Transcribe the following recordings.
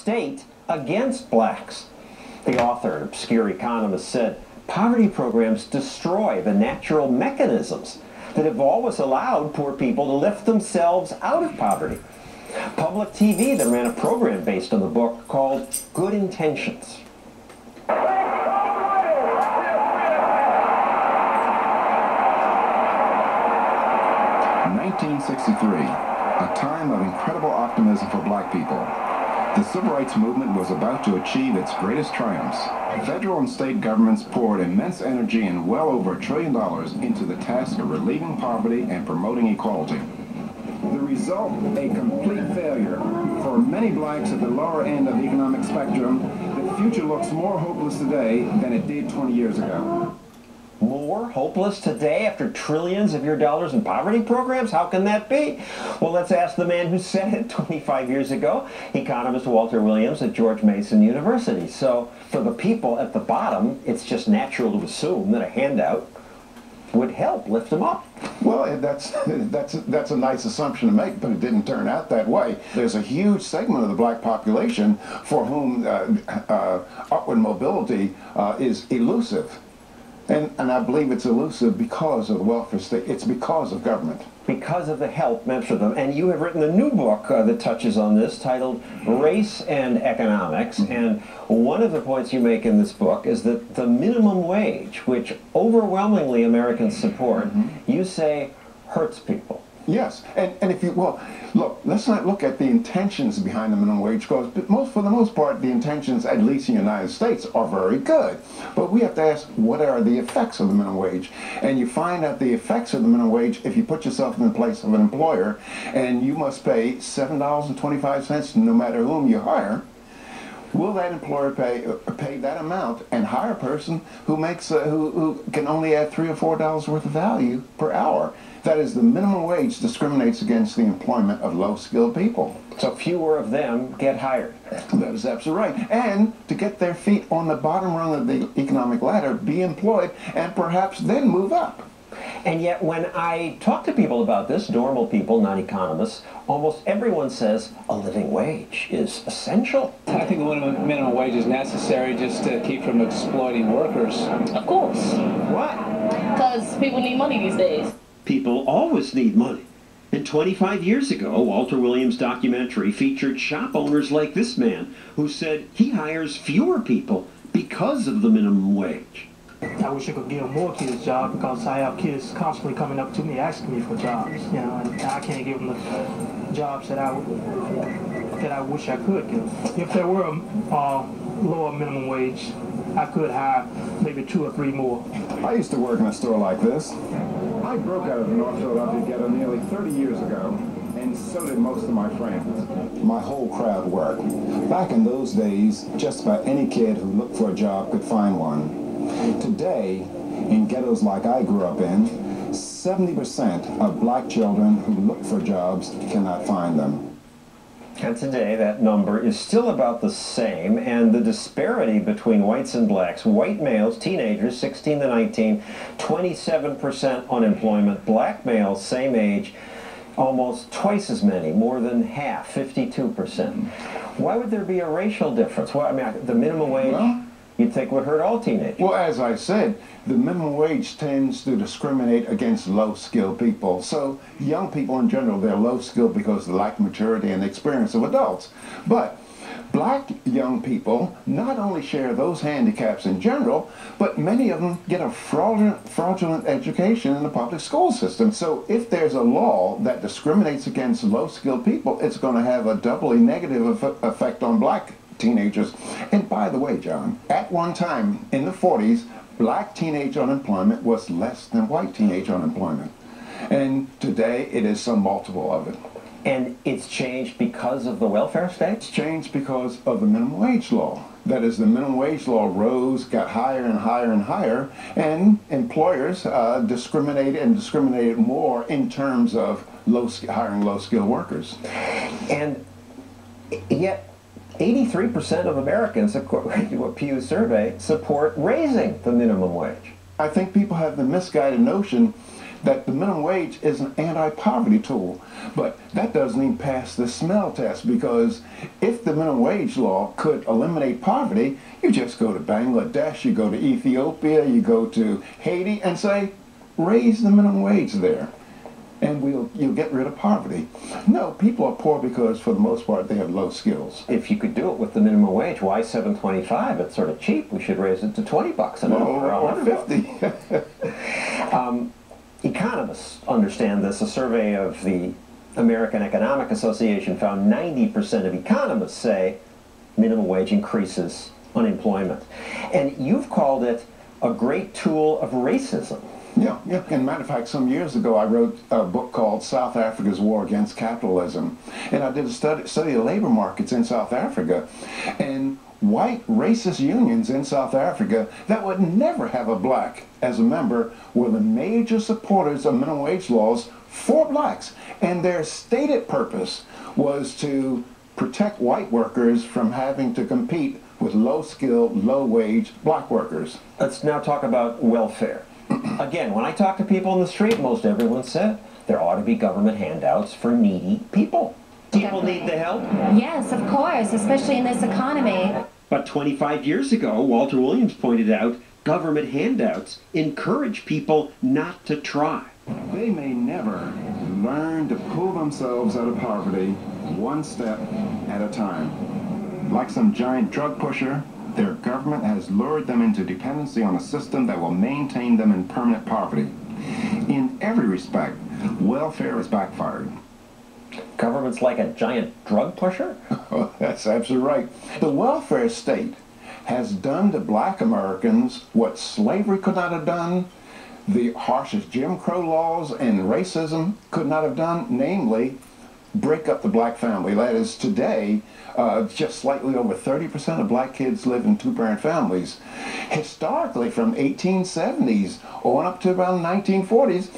state against blacks. The author, an obscure economist, said poverty programs destroy the natural mechanisms that have always allowed poor people to lift themselves out of poverty. Public TV then ran a program based on the book called Good Intentions. 1963, a time of incredible optimism for black people. The civil rights movement was about to achieve its greatest triumphs. Federal and state governments poured immense energy and well over a trillion dollars into the task of relieving poverty and promoting equality. The result, a complete failure. For many blacks at the lower end of the economic spectrum, the future looks more hopeless today than it did 20 years ago. More hopeless today after trillions of your dollars in poverty programs? How can that be? Well, let's ask the man who said it 25 years ago, economist Walter Williams at George Mason University. So for the people at the bottom, it's just natural to assume that a handout would help lift them up. Well, that's that's that's a nice assumption to make, but it didn't turn out that way. There's a huge segment of the black population for whom uh, uh, upward mobility uh, is elusive. And, and I believe it's elusive because of the welfare state. It's because of government. Because of the help meant for them. And you have written a new book uh, that touches on this titled Race and Economics. Mm -hmm. And one of the points you make in this book is that the minimum wage, which overwhelmingly Americans support, mm -hmm. you say hurts people. Yes, and, and if you, well, look, let's not look at the intentions behind the minimum wage clause, but most, for the most part, the intentions, at least in the United States, are very good. But we have to ask, what are the effects of the minimum wage? And you find out the effects of the minimum wage if you put yourself in the place of an employer, and you must pay $7.25 no matter whom you hire, will that employer pay uh, pay that amount and hire a person who makes uh, who, who can only add three or four dollars worth of value per hour that is, the minimum wage discriminates against the employment of low-skilled people. So fewer of them get hired. That is absolutely right. And to get their feet on the bottom rung of the economic ladder, be employed, and perhaps then move up. And yet when I talk to people about this, normal people, not economists, almost everyone says a living wage is essential. I think the minimum wage is necessary just to keep from exploiting workers. Of course. Why? Because people need money these days. People always need money. And 25 years ago, Walter Williams' documentary featured shop owners like this man who said he hires fewer people because of the minimum wage. I wish I could give more kids jobs because I have kids constantly coming up to me asking me for jobs, you know, and I can't give them the jobs that I that I wish I could give. If there were a uh, lower minimum wage, I could hire maybe two or three more. I used to work in a store like this. I broke out of the North Philadelphia ghetto nearly 30 years ago, and so did most of my friends. My whole crowd worked. Back in those days, just about any kid who looked for a job could find one. Today, in ghettos like I grew up in, 70% of black children who look for jobs cannot find them. And today that number is still about the same, and the disparity between whites and blacks, white males, teenagers, 16 to 19, 27% unemployment, black males, same age, almost twice as many, more than half, 52%. Why would there be a racial difference? Well, I mean, the minimum wage... Well, you'd think would hurt all teenagers. Well, as I said, the minimum wage tends to discriminate against low-skilled people. So young people in general, they're low-skilled because of the lack maturity and experience of adults. But black young people not only share those handicaps in general, but many of them get a fraudulent, fraudulent education in the public school system. So if there's a law that discriminates against low-skilled people, it's going to have a doubly negative effect on black teenagers. And by the way, John, at one time in the 40s, black teenage unemployment was less than white teenage unemployment. And today it is some multiple of it. And it's changed because of the welfare state? It's changed because of the minimum wage law. That is, the minimum wage law rose, got higher and higher and higher, and employers uh, discriminated and discriminated more in terms of low, hiring low-skilled workers. And yet 83% of Americans, according to a Pew survey, support raising the minimum wage. I think people have the misguided notion that the minimum wage is an anti-poverty tool. But that doesn't even pass the smell test because if the minimum wage law could eliminate poverty, you just go to Bangladesh, you go to Ethiopia, you go to Haiti and say, raise the minimum wage there and we'll you'll get rid of poverty. No, people are poor because for the most part they have low skills. If you could do it with the minimum wage, why 725? It's sort of cheap. We should raise it to 20 bucks an hour Or, or or 100 bucks. 50. Um, economists understand this. A survey of the American Economic Association found 90% of economists say minimum wage increases unemployment. And you've called it a great tool of racism. Yeah, yeah. And matter of fact, some years ago, I wrote a book called South Africa's War Against Capitalism, and I did a study, study of labor markets in South Africa, and white racist unions in South Africa that would never have a black as a member were the major supporters of minimum wage laws for blacks, and their stated purpose was to protect white workers from having to compete with low-skilled, low-wage black workers. Let's now talk about welfare. Again, when I talk to people in the street, most everyone said there ought to be government handouts for needy people. People need the help. Yes, of course, especially in this economy. But 25 years ago, Walter Williams pointed out government handouts encourage people not to try. They may never learn to pull themselves out of poverty one step at a time. Like some giant drug pusher, their government has lured them into dependency on a system that will maintain them in permanent poverty. In every respect, welfare has backfired. Government's like a giant drug pusher? Oh, that's absolutely right. The welfare state has done to black Americans what slavery could not have done, the harshest Jim Crow laws and racism could not have done, namely, break up the black family. That is, today, uh, just slightly over 30% of black kids live in two-parent families. Historically, from 1870s on up to around 1940s,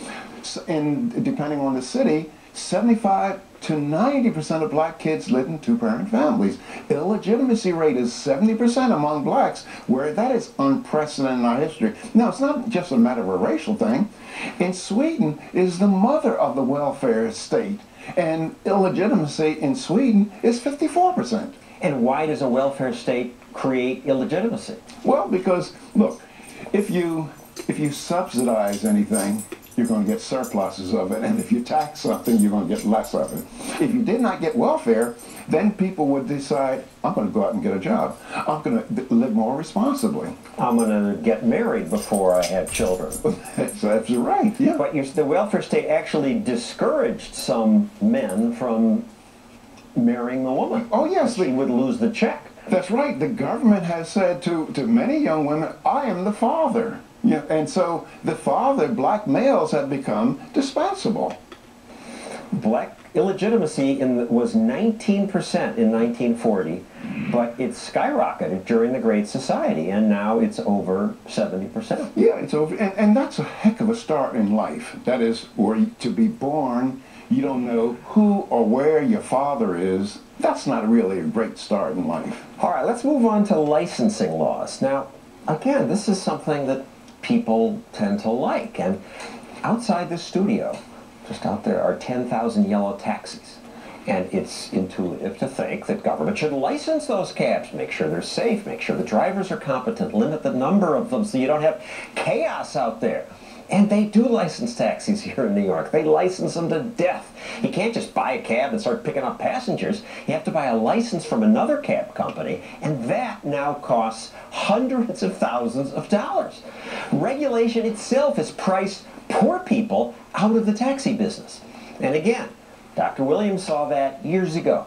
and depending on the city, 75 to 90% of black kids live in two-parent families. Illegitimacy rate is 70% among blacks, where that is unprecedented in our history. Now, it's not just a matter of a racial thing. In Sweden, it is the mother of the welfare state, and illegitimacy in Sweden is 54%. And why does a welfare state create illegitimacy? Well, because look, if you if you subsidize anything, you're going to get surpluses of it, and if you tax something, you're going to get less of it. If you did not get welfare, then people would decide, I'm going to go out and get a job. I'm going to live more responsibly. I'm going to get married before I have children. That's right. Yeah. But you, the welfare state actually discouraged some men from marrying the woman. Oh yes, She the, would lose the check. That's right. The government has said to, to many young women, I am the father. Yeah, and so the father, black males, have become dispensable. Black illegitimacy in the, was 19% in 1940, but it skyrocketed during the Great Society, and now it's over 70%. Yeah, it's over. And, and that's a heck of a start in life. That is, to be born, you don't know who or where your father is. That's not really a great start in life. All right, let's move on to licensing laws. Now, again, this is something that people tend to like, and outside the studio, just out there, are 10,000 yellow taxis. And it's intuitive to think that government should license those cabs, make sure they're safe, make sure the drivers are competent, limit the number of them so you don't have chaos out there. And they do license taxis here in New York. They license them to death. You can't just buy a cab and start picking up passengers. You have to buy a license from another cab company, and that now costs hundreds of thousands of dollars. Regulation itself has priced poor people out of the taxi business. And again, Dr. Williams saw that years ago.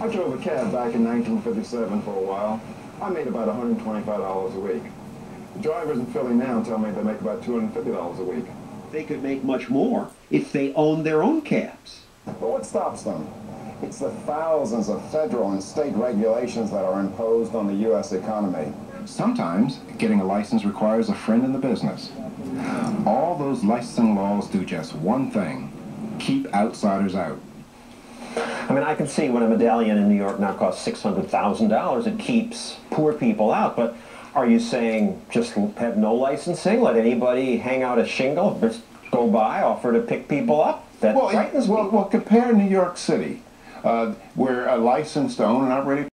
I drove a cab back in 1957 for a while. I made about $125 a week. The drivers in Philly now tell me they make about $250 a week. They could make much more if they owned their own cabs. But what stops them? It's the thousands of federal and state regulations that are imposed on the U.S. economy. Sometimes getting a license requires a friend in the business. All those licensing laws do just one thing keep outsiders out. I mean, I can see when a medallion in New York now costs $600,000, it keeps poor people out. But are you saying just have no licensing? Let anybody hang out a shingle? Just go by, offer to pick people up. That Well, frightens well, well, compare New York City, uh, where a licensed owned and operated